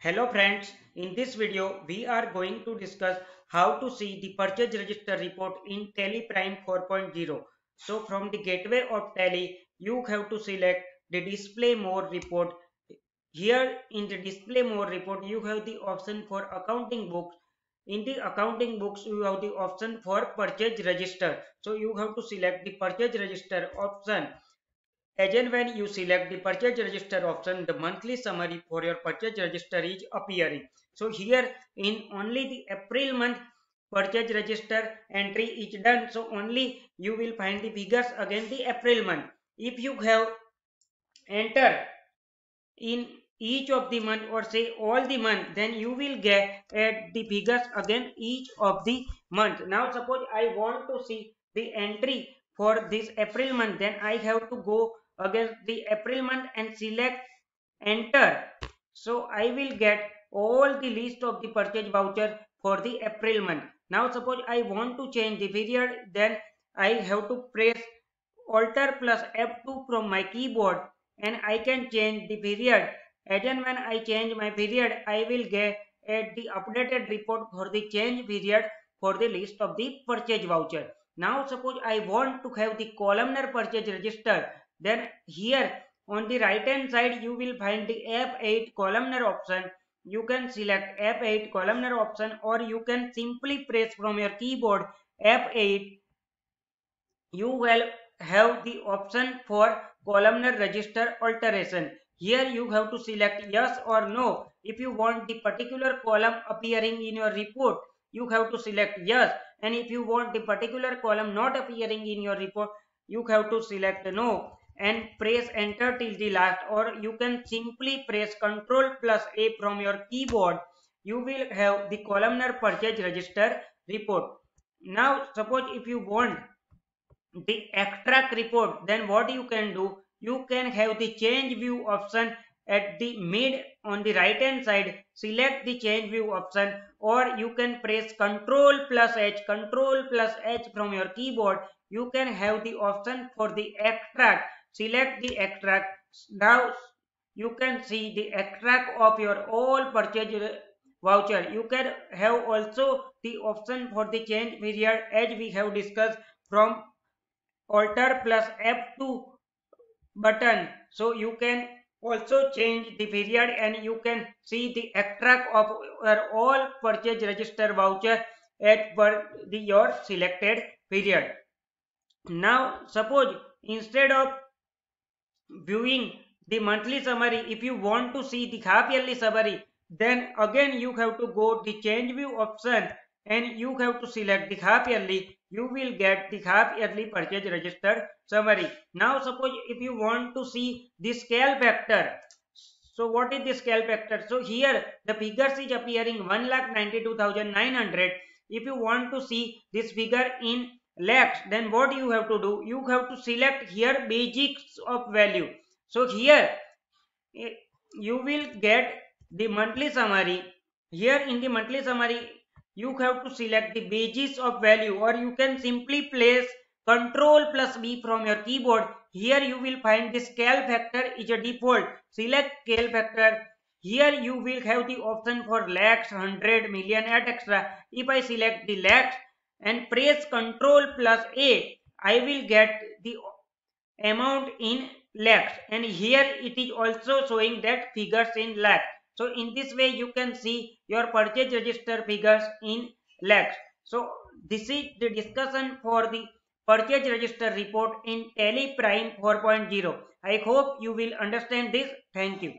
Hello friends, in this video we are going to discuss how to see the purchase register report in Tally Prime 4.0. So from the gateway of Tally, you have to select the display more report. Here in the display more report, you have the option for accounting books. In the accounting books, you have the option for purchase register. So you have to select the purchase register option Again, when you select the purchase register option, the monthly summary for your purchase register is appearing. So here in only the April month purchase register entry is done. So only you will find the figures again the April month. If you have enter in each of the month or say all the month then you will get at the figures again each of the month. Now suppose I want to see the entry for this April month then I have to go against the April month and select enter. So I will get all the list of the purchase voucher for the April month. Now suppose I want to change the period then I have to press Alter plus F2 from my keyboard and I can change the period. Again when I change my period I will get the updated report for the change period for the list of the purchase voucher. Now suppose I want to have the columnar purchase register then here on the right hand side you will find the F8 columnar option. You can select F8 columnar option or you can simply press from your keyboard F8. You will have the option for columnar register alteration. Here you have to select yes or no. If you want the particular column appearing in your report, you have to select yes. And if you want the particular column not appearing in your report, you have to select no and press enter till the last. Or you can simply press ctrl plus a from your keyboard. You will have the columnar purchase register report. Now suppose if you want the extract report then what you can do? You can have the change view option at the mid on the right hand side. Select the change view option. Or you can press ctrl plus h ctrl plus h from your keyboard. You can have the option for the extract select the extract. Now you can see the extract of your all purchase voucher. You can have also the option for the change period as we have discussed from alter plus f2 button. So you can also change the period and you can see the extract of your all purchase register voucher at per the your selected period. Now suppose instead of viewing the monthly summary. If you want to see the half yearly summary then again you have to go the change view option and you have to select the half yearly. You will get the half yearly purchase register summary. Now suppose if you want to see the scale factor. So what is the scale factor? So here the figures is appearing 1,92,900 if you want to see this figure in lakhs then what you have to do? You have to select here basis of value. So here eh, you will get the monthly summary. Here in the monthly summary you have to select the basis of value or you can simply place control plus b from your keyboard. Here you will find the scale factor is a default. Select scale factor. Here you will have the option for lakhs 100 million etc if i select the lakhs and press Ctrl plus A, I will get the amount in lakhs and here it is also showing that figures in lakhs. So in this way you can see your purchase register figures in lakhs. So this is the discussion for the purchase register report in Tally Prime 4.0. I hope you will understand this. Thank you.